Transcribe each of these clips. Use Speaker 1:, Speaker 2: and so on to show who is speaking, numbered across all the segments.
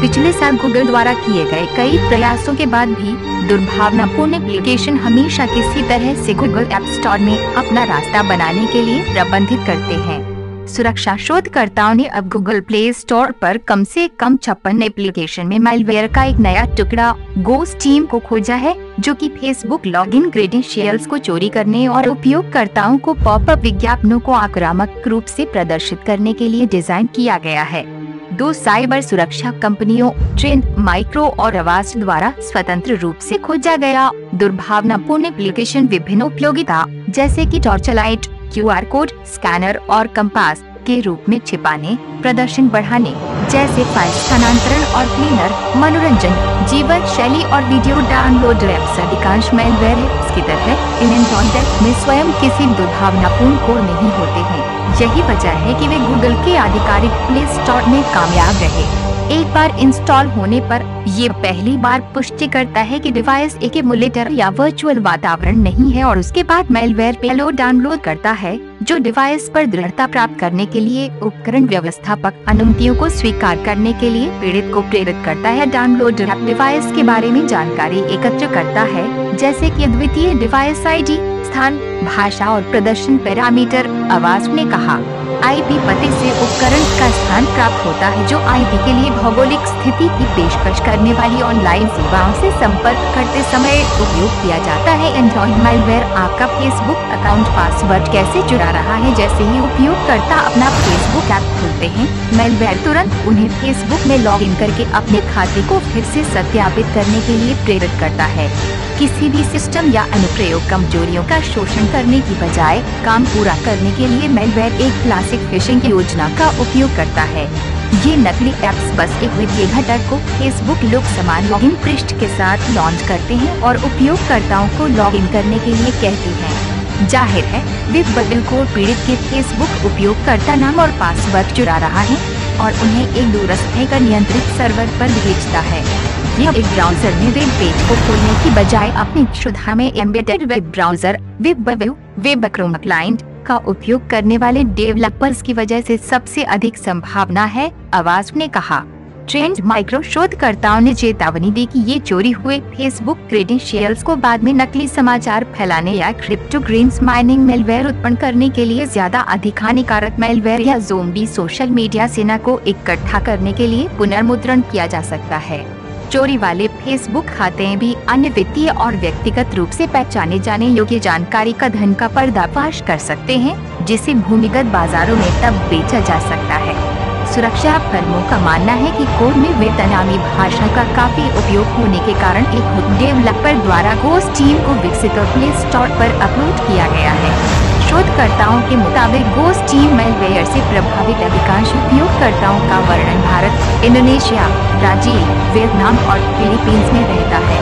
Speaker 1: पिछले साल गूगल द्वारा किए गए कई प्रयासों के बाद भी दुर्भावनापूर्ण एप्लीकेशन हमेशा किसी तरह से गूगल ऐप स्टोर में अपना रास्ता बनाने के लिए प्रबंधित करते हैं। सुरक्षा शोधकर्ताओं ने अब गूगल प्ले स्टोर पर कम से कम छप्पन एप्लीकेशन में माइलवेयर का एक नया टुकड़ा गोस टीम को खोजा है, जो कि फेसबुक लॉगिन क्रेडेंशियल्स को चोरी करने और उपयोगकर्ताओं को पॉपअप विज्ञापनों को आक्रामक रूप से प्रदर्शित करने के लिए डिज़ाइन किया गया है। दो साइबर सुरक्षा कंपनियों, ट्रेन, माइक्रो और आवास द्वारा स्वतंत्र रूप से खोजा गया। दुर्भावनापूर्ण एप्लीकेशन विभिन्न उपयोगिता, जैसे कि टॉर्चलाइट, क्यूआर कोड, स्कैनर और कंपास के रूप में छिपाने, प्रदर्शन बढ़ाने, जैसे फ़ाइल स्थानांतरण और क्लीनर मनोरंजन, जीवन शैली और वीडियो डाउनलोड ऐप्स अधिकांश मेलवेयर की तरह, इन में स्वयं किसी दुर्भावनापूर्ण कोड नहीं होते हैं। यही वजह है कि वे गूगल के आधिकारिक प्ले स्टोर में कामयाब रहे। एक बार इंस्टॉल होने पर ये पहली बार पुष्टि करता है कि डिवाइस एक एमुलेटर या वर्चुअल वातावरण नहीं है और उसके बाद मेलवेयर पेलोड डाउनलोड करता है, जो डिवाइस पर दृढ़ता प्राप्त करने के लिए उपकरण व्यवस्थापक अनुमतियों को स्वीकार करने के लिए पीड़ित को प्रेरित करता है। डाउनलोड डिवाइस के बारे में जानकारी एकत्र करता है, जैसे कि द्वितीय डिवाइस आईडी स्थान, भाषा और प्रदर्शन पैरामीटर आवाज़ ने कहा। आईपी पते से उपकरण का स्थान प्राप्त होता है, जो आईपी के लिए भौगोलिक स्थिति की पेशकश करने वाली ऑनलाइन सेवाओं से संपर्क करते समय उपयोग किया जाता है। एंड्रॉइड माइलवेयर आपका फेसबुक अकाउंट पासवर्ड कैसे चुरा रहा है, जैसे ही उपयोगकर्ता अपना फेसबुक ऐप खोलते हैं मेलवेयर तुरंत उन्हें फेसबुक में लॉग करके अपने खाते को फिर से सत्यापित करने के लिए प्रेरित करता है। किसी भी सिस्टम या अनुप्रयोग कमजोरियों का शोषण करने की बजाय काम पूरा करने के लिए मेलवेयर एक क्लासिक फिशिंग योजना का उपयोग करता है। ये नकली एप्स बस एक ये घटक को फेसबुक लोग समान लॉगिन पृष्ठ के साथ लॉन्च करते हैं और उपयोगकर्ताओं को लॉगिन करने के लिए कहते हैं। ज़ाहिर है वेब बदल को पीड़ित के फेसबुक उपयोगकर्ता नाम और पासवर्ड चुरा रहा है और उन्हें एक दूरस्थ का नियंत्रित सर्वर पर भेजता है। यह एक ब्राउज़र में वेब पेज को खोलने की बजाय अपनी क्षुधा में embedded web browser web web Chrome client का उपयोग करने वाले डेवलपर्स की वजह से सबसे अधिक संभावना है आवाज़ ने कहा। ट्रेंड माइक्रो शोधकर्ताओं ने चेतावनी दी कि ये चोरी हुए फेसबुक क्रेडेंशियल्स को बाद में नकली समाचार फैलाने या क्रिप्टो ग्रीन्स माइनिंग मेलवेयर उत्पन्न करने के लिए ज़्यादा अधिक हानिकारक मेलवेयर या जोम्बी सोशल मीडिया सेना को इकट्ठा करने के लिए पुनर्मुद्रण किया जा सकता है। चोरी वाले फेसबुक खाते भी अन्य वित्तीय और व्यक्तिगत रूप से पहचाने जाने योग्य जानकारी का धन का पर्दाफाश कर सकते हैं, जिसे भूमिगत बाजारों में तब बेचा जा सकता है। सुरक्षा फर्मों का मानना है कि कोड में वेतनामी भाषा का काफ़ी उपयोग होने के कारण एक डेवलपर द्वारा गोस टीम को विकसित और प्ले स्टोर पर अपलोड किया शोधकर्ताओं के मुताबिक गोस टीम मेलवेयर से प्रभावित अधिकांश उपयोगकर्ताओं का वर्णन भारत, इंडोनेशिया, ब्राज़ील, वियतनाम और फिलीपींस में रहता है।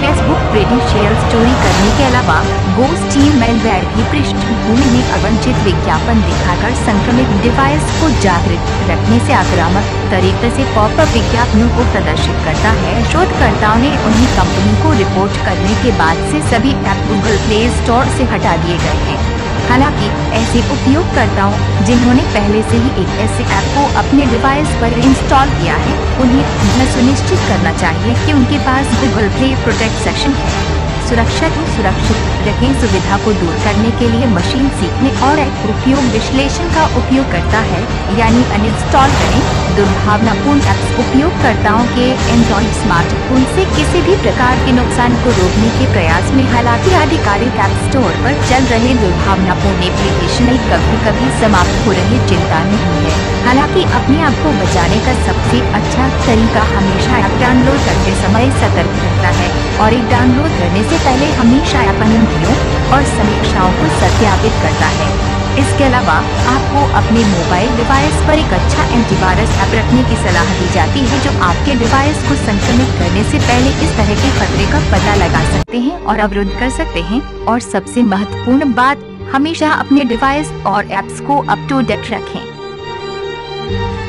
Speaker 1: फेसबुक क्रेडेंशियल्स चोरी करने के अलावा गोस टीम मेलवेयर की पृष्ठभूमि में अवंचित विज्ञापन दिखाकर संक्रमित डिवाइस को जागृत रखने से आक्रामक तरीके से पॉपअप विज्ञापनों को प्रदर्शित करता है। शोधकर्ताओं ने उन्हीं कंपनी को रिपोर्ट करने के बाद से सभी ऐप गूगल प्ले स्टोर से हटा दिए गए हैं। हालाँकि, ऐसे उपयोगकर्ताओं, जिन्होंने पहले से ही एक ऐसे ऐप को अपने डिवाइस पर इंस्टॉल किया है, उन्हें यह सुनिश्चित करना चाहिए कि उनके पास गूगल प्ले प्रोटेक्ट सेक्शन है। सुरक्षा को सुरक्षित रखें सुविधा को दूर करने के लिए मशीन सीखने और एक उपयोग विश्लेषण का उपयोग करता है, यानी अनइंस्टॉल करें। दुर्भावनापूर्ण एप्स उपयोगकर्ताओं के एंड्रॉइड स्मार्टफ़ोन से किसी भी प्रकार के नुकसान को रोकने के प्रयास में हालाँकि आधिकारिक ऐप स्टोर पर चल रहे दुर्भावनापूर्ण एप्लीकेशन कभी कभी समाप्त हो रहे चिंता नहीं। हालाँकि अपने आप को बचाने का सबसे अच्छा तरीका हमेशा ऐप डाउनलोड करते समय सतर्क रहता है। और एक डाउनलोड करने से पहले हमेशा अनुमतियों और समीक्षाओं को सत्यापित करता है। इसके अलावा, आपको अपने मोबाइल डिवाइस पर एक अच्छा एंटीवायरस ऐप रखने की सलाह दी जाती है, जो आपके डिवाइस को संक्रमित करने से पहले इस तरह के खतरे का पता लगा सकते हैं और अवरुद्ध कर सकते हैं। और सबसे महत्वपूर्ण बात, हमेशा अपने डिवाइस और एप्स को अप टू डेट रखें। Thank you.